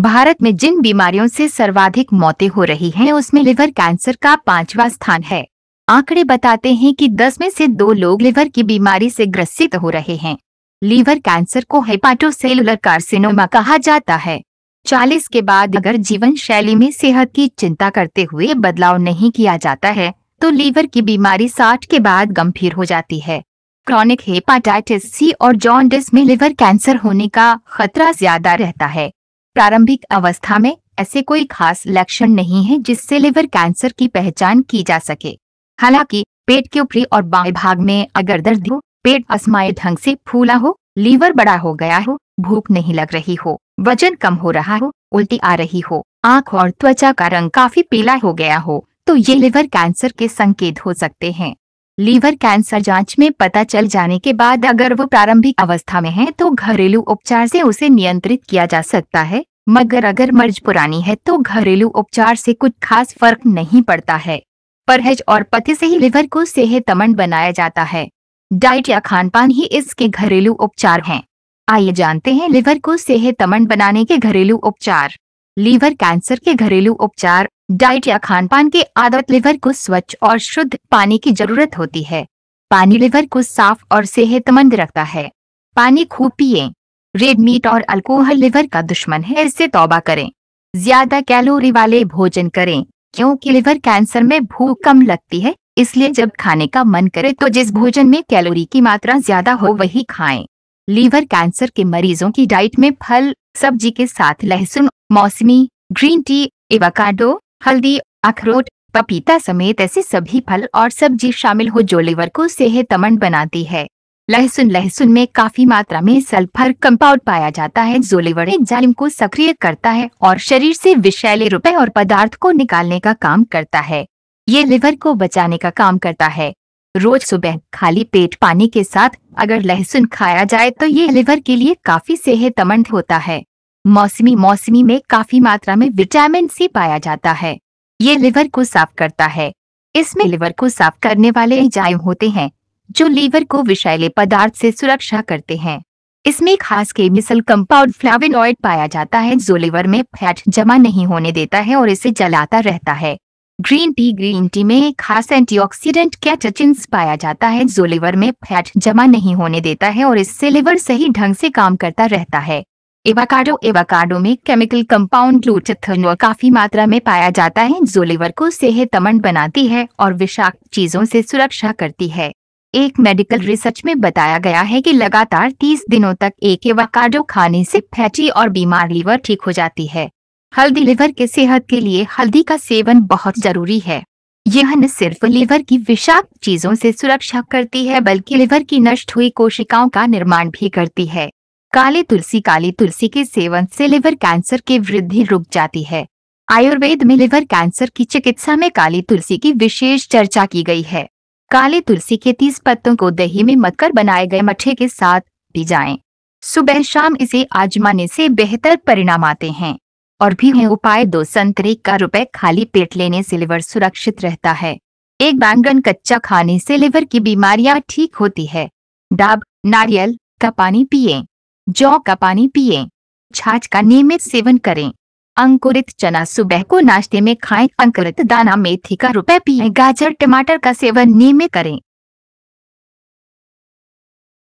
भारत में जिन बीमारियों से सर्वाधिक मौतें हो रही हैं, उसमें लिवर कैंसर का पांचवा स्थान है। आंकड़े बताते हैं कि 10 में से दो लोग लिवर की बीमारी से ग्रसित हो रहे हैं। लीवर कैंसर को हेपाटोसेलुलर कार्सिनोमा कहा जाता है। 40 के बाद अगर जीवन शैली में सेहत की चिंता करते हुए बदलाव नहीं किया जाता है तो लीवर की बीमारी 60 के बाद गंभीर हो जाती है। क्रॉनिक हेपाटाइटिस सी और जॉन्डिस में लिवर कैंसर होने का खतरा ज़्यादा रहता है। प्रारंभिक अवस्था में ऐसे कोई खास लक्षण नहीं है जिससे लिवर कैंसर की पहचान की जा सके। हालाँकि, पेट के ऊपरी और बाएँ भाग में अगर दर्द हो, पेट असमाय ढंग से फूला हो, लीवर बड़ा हो गया हो, भूख नहीं लग रही हो, वज़न कम हो रहा हो, उल्टी आ रही हो, आँख और त्वचा का रंग काफ़ी पीला हो गया हो तो ये लिवर कैंसर के संकेत हो सकते हैं। लीवर कैंसर जाँच में पता चल जाने के बाद अगर वो प्रारंभिक अवस्था में है तो घरेलू उपचार से उसे नियंत्रित किया जा सकता है। मगर अगर मर्ज पुरानी है तो घरेलू उपचार से कुछ खास फ़र्क नहीं पड़ता है। परहेज और पथ्य से ही लिवर को सेहतमंद बनाया जाता है। डाइट या खान पान ही इसके घरेलू उपचार हैं। आइए जानते हैं लिवर को सेहतमंद बनाने के घरेलू उपचार। लीवर कैंसर के घरेलू उपचार डाइट या खान पान की आदत लिवर को स्वच्छ और शुद्ध पानी की ज़रूरत होती है। पानी लिवर को साफ़ और सेहतमंद रखता है। पानी खूब पिए। रेड मीट और अल्कोहल लिवर का दुश्मन है, इससे तौबा करें। ज़्यादा कैलोरी वाले भोजन करें, क्योंकि लिवर कैंसर में भूख कम लगती है, इसलिए जब खाने का मन करे तो जिस भोजन में कैलोरी की मात्रा ज़्यादा हो वही खाएँ। लीवर कैंसर के मरीजों की डाइट में फल, सब्ज़ी के साथ लहसुन मौसमी ग्रीन टी एवोकाडो हल्दी, अखरोट, पपीता समेत ऐसे सभी फल और सब्ज़ी शामिल हो जो लिवर को सेहतमंद बनाती है। लहसुन लहसुन में काफ़ी मात्रा में सल्फ़र कंपाउंड पाया जाता है जो लिवर एंजाइम को सक्रिय करता है और शरीर से विषैले रुपए और पदार्थ को निकालने का काम करता है। ये लिवर को बचाने का काम करता है। रोज सुबह खाली पेट पानी के साथ अगर लहसुन खाया जाए तो ये लिवर के लिए काफ़ी सेहतमंद होता है। मौसमी मौसमी में काफ़ी मात्रा में विटामिन सी पाया जाता है। ये लिवर को साफ़ करता है। इसमें लिवर को साफ़ करने वाले एंजाइम होते हैं, जो लीवर को विषैले पदार्थ से सुरक्षा करते हैं। इसमें खास केमिकल कंपाउंड फ्लाविनॉइड पाया जाता है, जो लिवर में फैट जमा नहीं होने देता है और इसे जलाता रहता है। ग्रीन टी ग्रीन टी में खास एंटीऑक्सीडेंट कैटेचिन्स पाया जाता है, जो लिवर में फैट जमा नहीं होने देता है और इससे लिवर सही ढंग से काम करता रहता है। एवाकाडो एवाकाडो में केमिकल कंपाउंड ग्लूटेथनॉल काफ़ी मात्रा में पाया जाता है, जो लिवर को सेहतमंद बनाती है और विषाक्त चीज़ों से सुरक्षा करती है। एक मेडिकल रिसर्च में बताया गया है कि लगातार 30 दिनों तक एक एवाकाडो खाने से फैटी और बीमार लीवर ठीक हो जाती है। हल्दी लिवर के सेहत के लिए हल्दी का सेवन बहुत ज़रूरी है। यह न सिर्फ़ लिवर की विषाक्त चीज़ों से सुरक्षा करती है, बल्कि लिवर की नष्ट हुई कोशिकाओं का निर्माण भी करती है। काली तुलसी काली तुलसी के सेवन से लिवर कैंसर की वृद्धि रुक जाती है। आयुर्वेद में लिवर कैंसर की चिकित्सा में काली तुलसी की विशेष चर्चा की गई है। काली तुलसी के तीस पत्तों को दही में मतकर बनाए गए मठे के साथ पी जाएँ। सुबह शाम इसे आजमाने से बेहतर परिणाम आते हैं। और भी है उपाय, दो संतरे का रुपए खाली पेट लेने से लिवर सुरक्षित रहता है। एक बैंगन कच्चा खाने से लिवर की बीमारियाँ ठीक होती है। डाब, नारियल का पानी पिए। जौ का पानी पिए। छाछ का नियमित सेवन करें। अंकुरित चना सुबह को नाश्ते में खाएँ। अंकुरित दाना मेथी का रुपए पिए। गाजर, टमाटर का सेवन नियमित करें।